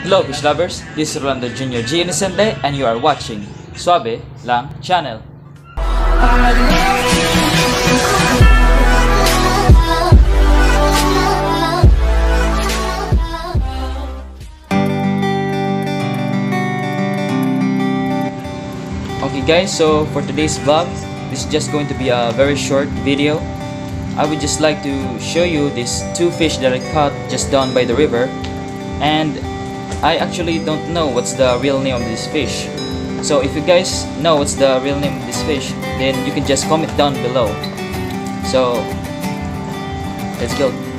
Hello fish lovers, this is Rolando Jr. G. Inesende and you are watching Swabe Lang Channel. Okay guys, so for today's vlog, this is just going to be a very short video. I would just like to show you these two fish that I caught just down by the river and I actually don't know what's the real name of this fish. So if you guys know what's the real name of this fish, then you can just comment down below. So let's go.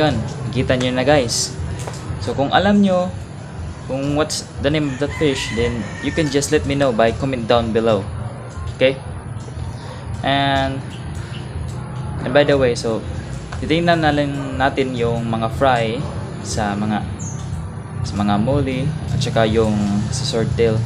Ayun, kita nyo na guys. So kung alam nyo kung what's the name of that fish, then you can just let me know by comment down below. Okay? And and by the way, so titingnan na lang natin yung mga fry sa mga sa mga molly at saka yung sa swordtail.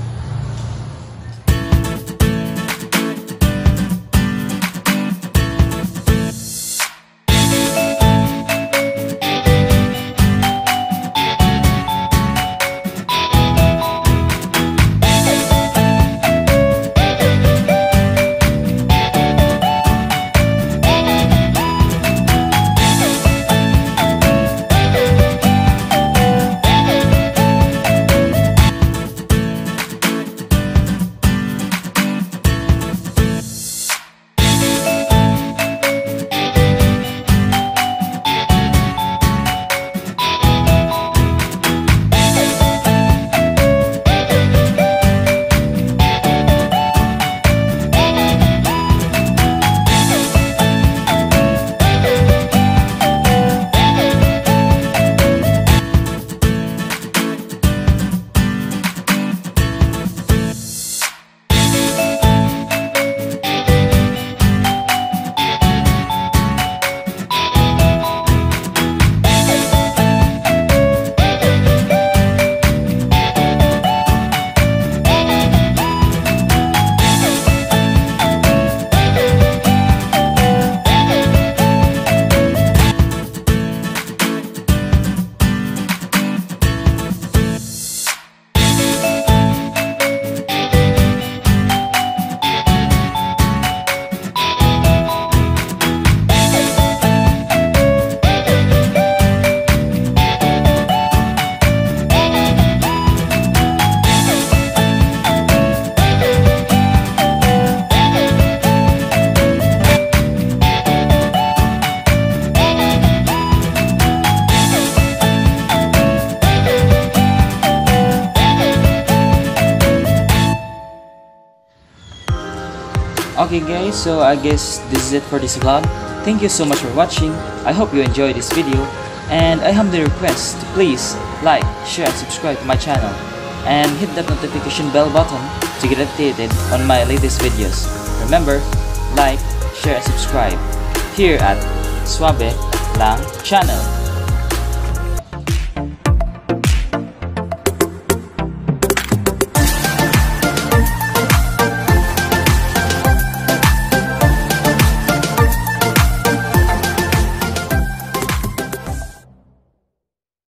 Okay guys, so I guess this is it for this vlog. Thank you so much for watching. I hope you enjoyed this video. And I humbly request to please like, share, and subscribe to my channel. And hit that notification bell button to get updated on my latest videos. Remember, like, share, and subscribe here at Swabe Lang Channel.